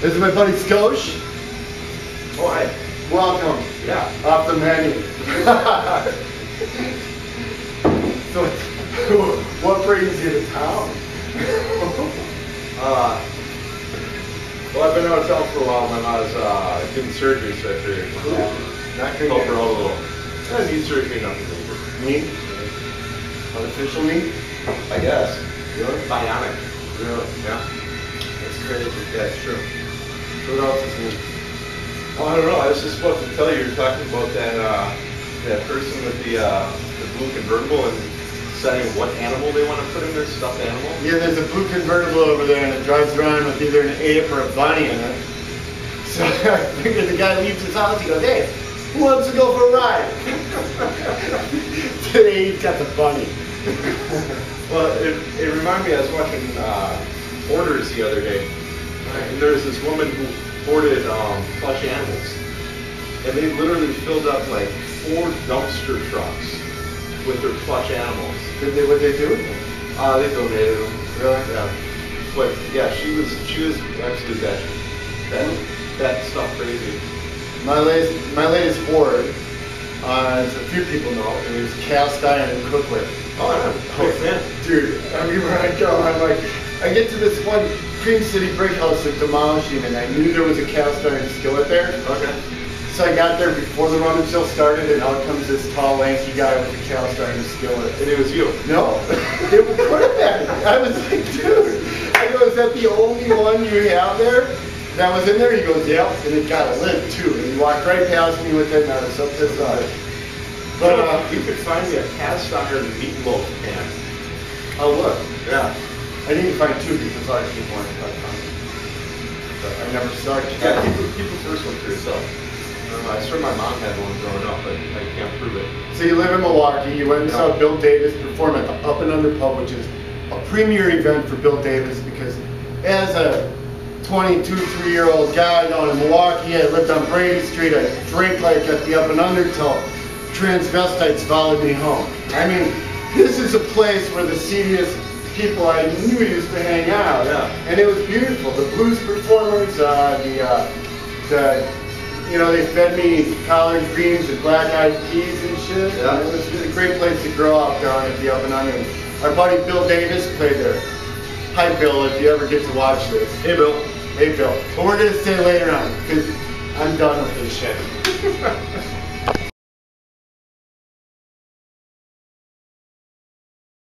This is my buddy Skosh. Hi. Welcome. Yeah. Off the menu. so, what brings you to town? Uh, well, I've been out of town for a while. My mom's uh, getting surgery, so I figured Not help gonna her out a little. I need surgery, nothing major. Meat? Artificial meat? I guess. Really? Bionic. Really? Yeah. That's crazy. Yeah, it's true. What else is new? Oh, I don't know. I was just about to tell you, You're talking about that uh, that person with the uh, the blue convertible and deciding what animal they want to put in their stuffed animal. Yeah, there's a blue convertible over there and it drives around with either an ape or a bunny in it. So I figured the guy leaves his house, he goes, hey, who wants to go for a ride? Today he's got the bunny. Well, it, it reminded me, I was watching uh, Hoarders the other day, and there was this woman who hoarded um, plush animals. And they literally filled up like four dumpster trucks with their plush animals. Did they, what they do? Uh, they donated them. Really? Yeah. But yeah, she was she was actually that that that stuff crazy. My latest, my latest hoard, uh, as a few people know, is cast iron and cookware. Oh, yeah. Big fan. Dude, everywhere I go, I'm like, I get to this one Cream City brick house they're demolishing, and I knew there was a cast iron skillet there. Okay. So I got there before the rummage sale started, and out comes this tall, lanky guy with a cast iron skillet. And it was you. No, it have been. I was like, dude. I go, is that the only one you have there? That was in there? He goes, yep. And it got a lid too. And he walked right past me with it, and I was so pissed off. But But uh, you could find me a cast iron meatloaf pan. oh look, Yeah. I need to find two because I lot of people want to cut on. But I never saw a Yeah, cat. keep, the- keep the first one for yourself. I don't swear my mom had one growing up, but I can't prove it. So you live in Milwaukee. You went and saw Bill Davis perform at the Up and Under Pub, which is a premier event for Bill Davis because as a 22, 3 year old guy down in Milwaukee, I lived on Brady Street. I drank like at the Up and Under till transvestites followed me home. I mean, this is a place where the seediest people I knew used to hang out. Yeah. And it was beautiful. The blues performers, uh, the, uh, the, you know, they fed me collard greens and black eyed peas and shit. Yeah. And it was a great place to grow up down at the Up and Under. Our buddy Bill Davis played there. Hi Bill, if you ever get to watch this. Hey, Bill. Hey Bill. But we're gonna stay later on because I'm done with this shit.